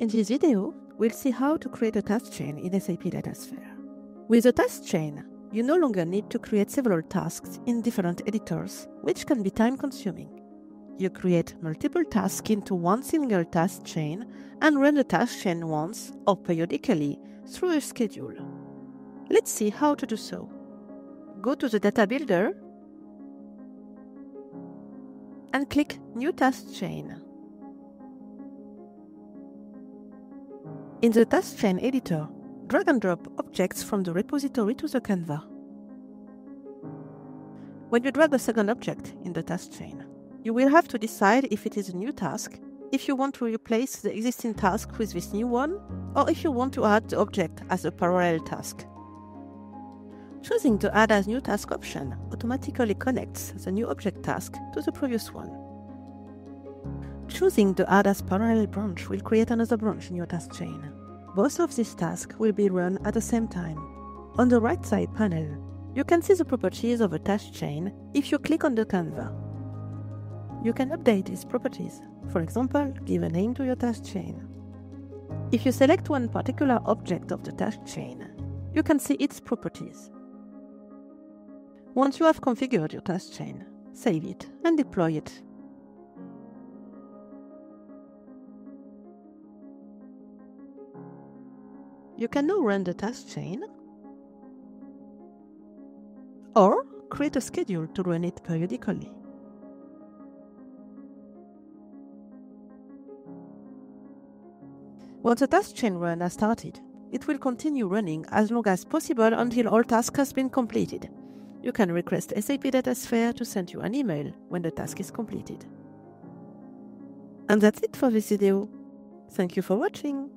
In this video, we'll see how to create a task chain in SAP DataSphere. With a task chain, you no longer need to create several tasks in different editors, which can be time consuming. You create multiple tasks into one single task chain and run the task chain once or periodically through a schedule. Let's see how to do so. Go to the Data Builder and click New Task Chain. In the Task Chain editor, drag and drop objects from the repository to the Canva. When you drag a second object in the task chain, you will have to decide if it is a new task, if you want to replace the existing task with this new one, or if you want to add the object as a parallel task. Choosing the Add as New Task option automatically connects the new object task to the previous one. Choosing the Add as Parallel branch will create another branch in your task chain. Both of these tasks will be run at the same time. On the right side panel, you can see the properties of a task chain if you click on the Canva. You can update these properties, for example, give a name to your task chain. If you select one particular object of the task chain, you can see its properties. Once you have configured your task chain, save it and deploy it. You can now run the task chain or create a schedule to run it periodically. Once the task chain run has started, it will continue running as long as possible until all tasks has been completed. You can request SAP DataSphere to send you an email when the task is completed. And that's it for this video. Thank you for watching.